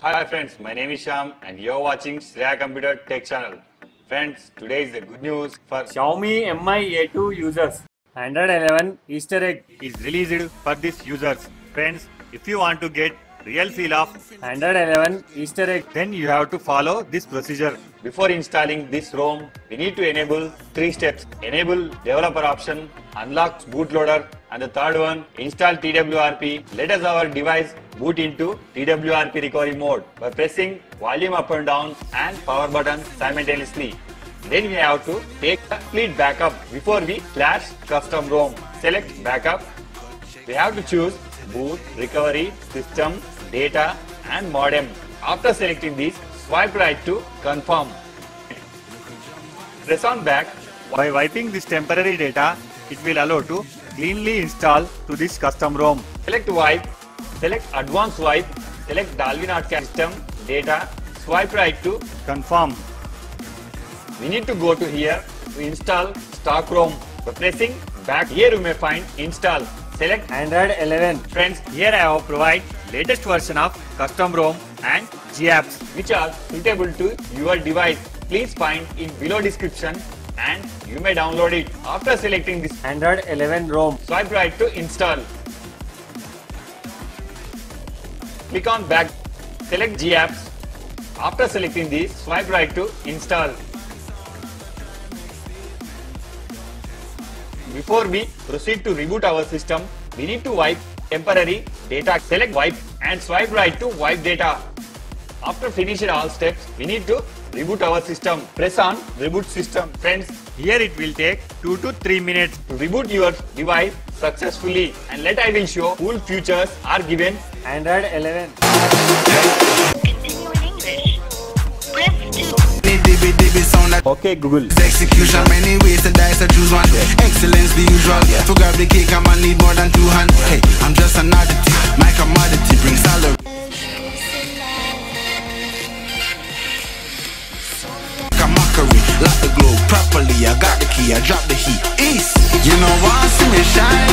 Hi friends, my name is Sham and you're watching Shreya Computer Tech Channel. Friends, today is the good news for Xiaomi Mi A2 users. Android 11 Easter egg. is released for these users. Friends, if you want to get real feel of Android 11 Easter egg. then you have to follow this procedure. Before installing this ROM, we need to enable three steps. Enable developer option, unlock bootloader, and the third one, install TWRP. Let us our device boot into TWRP recovery mode by pressing volume up and down and power button simultaneously. Then we have to take a complete backup before we flash custom ROM. Select backup. We have to choose boot, recovery, system, data and modem. After selecting these, swipe right to confirm. Press on back. By wiping this temporary data, it will allow to cleanly install to this custom ROM. Select wipe, select advanced wipe, select Dalvik ART cache system, data, swipe right to confirm. We need to go to here to install stock ROM. By pressing back here you may find install. Select Android 11. Friends, here I have provide latest version of custom ROM and GApps which are suitable to your device. Please find in below description and you may download it. After selecting this, Android 11 ROM. swipe right to install. Click on back, select GApps. After selecting this, swipe right to install. Before we proceed to reboot our system, we need to wipe temporary data. Select wipe and swipe right to wipe data. After finishing all steps, we need to reboot our system. Press on reboot system. Friends, here it will take 2 to 3 minutes to reboot your device successfully and let I will show full features are given Android 11. Continue in English. Press 2. Dibby dibby sound that Okay Google. execution. Many ways to dice to choose one. Excellence the usual. To grab the cake I'm gonna need more than two hands hey I'm just an oddity my commodity brings salary. Like a mockery. Lock the globe properly. I got the key. I drop the heat. East. You know want see me shine